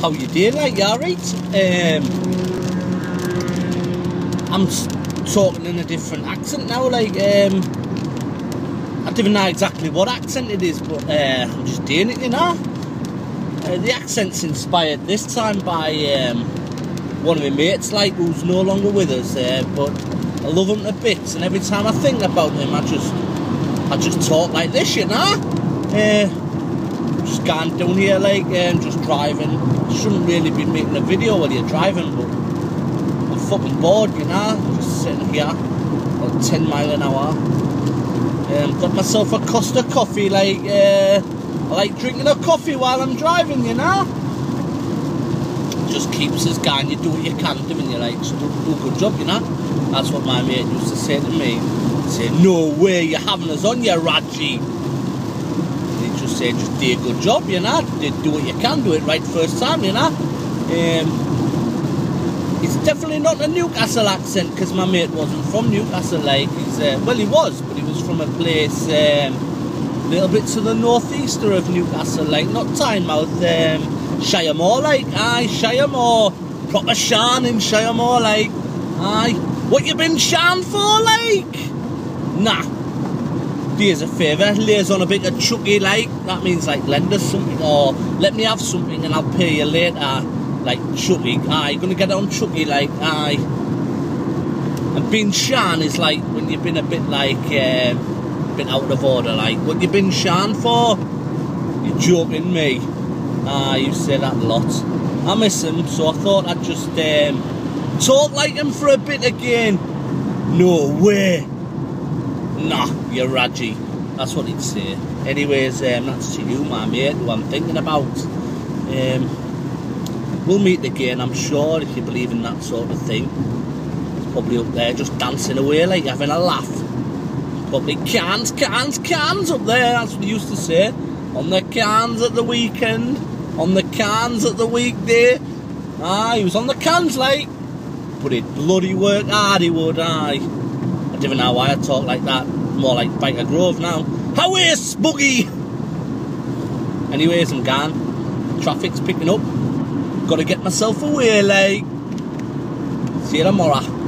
how you doing? Like, you alright? Um, I'm talking in a different accent now. Like, um, I don't even know exactly what accent it is, but uh, I'm just doing it, you know. Uh, the accent's inspired this time by um, one of my mates, like who's no longer with us, uh, but I love him to bits. And every time I think about him, I just, I just talk like this, you know. Uh, just going down here, like, um, just driving. Shouldn't really be making a video while you're driving, but I'm fucking bored, you know. Just sitting here, about 10 mile an hour. Um, got myself a Costa coffee, like, uh, I like drinking a coffee while I'm driving, you know. Just keeps us going. You do what you can do, and you're like do, do a good job, you know. That's what my mate used to say to me. Say, no way, you're having us on, you Raji. He just do a good job, you know. Do what you can, do it right first time, you know. Um, it's definitely not a Newcastle accent because my mate wasn't from Newcastle. Like he's uh, well, he was, but he was from a place. Um, little bit to the northeaster of Newcastle, like not Tynemouth, um, Shiremoor, like aye, Shiremoor, proper Shan in Shiremoor, like aye. What you been Shan for, like? Nah. Do us a favour, lays on a bit of chucky, like that means like lend us something or let me have something and I'll pay you later, like chucky. Aye, gonna get on chucky, like aye. And being Shan is like when you've been a bit like. Um, been out of order. Like, what you been shan for? You're joking me. Ah, you say that a lot. I miss him, so I thought I'd just um, talk like him for a bit again. No way. Nah, you're Raji. That's what he'd say. Anyways, um, that's to you, my mate, who I'm thinking about. Um, we'll meet again, I'm sure, if you believe in that sort of thing. He's probably up there just dancing away, like having a laugh. Probably cans, cans, cans up there, that's what he used to say. On the cans at the weekend, on the cans at the weekday. Ah, he was on the cans, like. But he'd bloody work hard, he would, aye. Don't know why I talk like that. More like Byker Grove now. How is Boogie? Anyways, I'm gone. Traffic's picking up. Gotta get myself away, like. See you tomorrow.